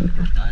Gracias.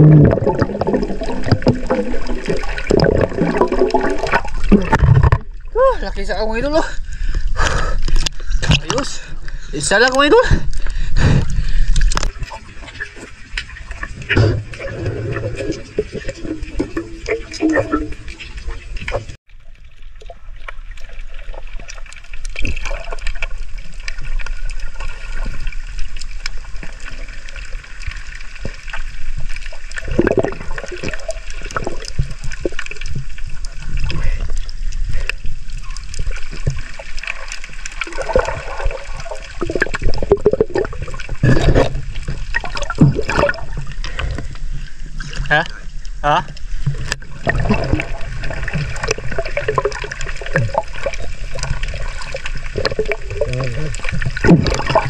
Ah, la laki sa akong idol Ayos. Isa lang Huh? Huh?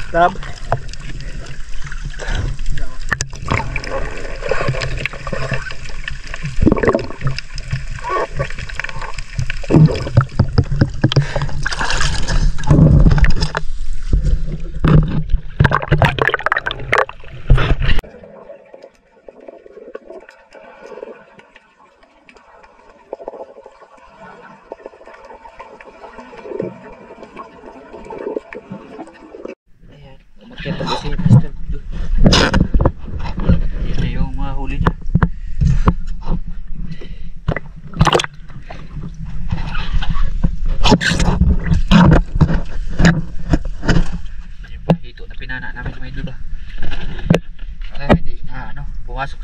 Stop.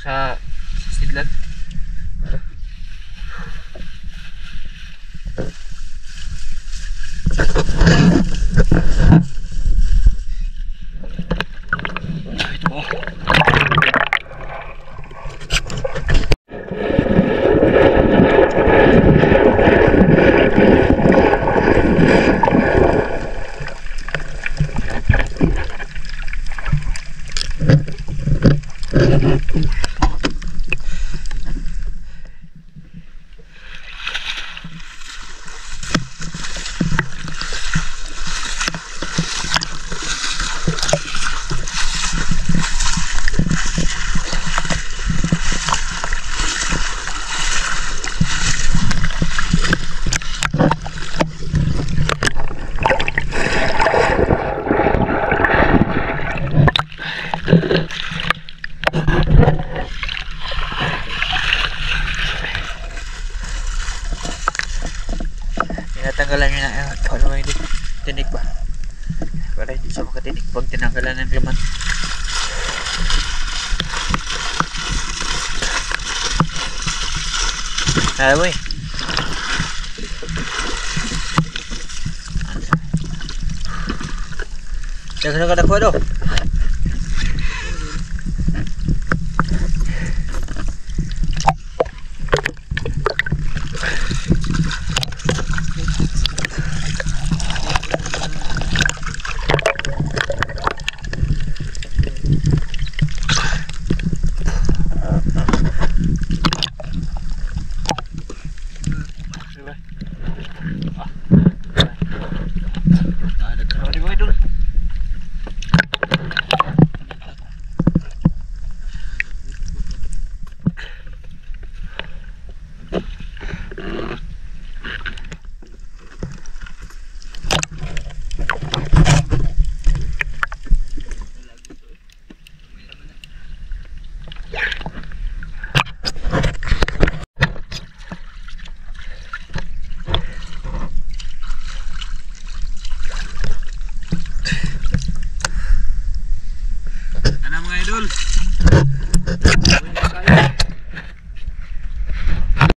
sa, sa teman-teman. Hai weh. Jangan kena kata kuat doh.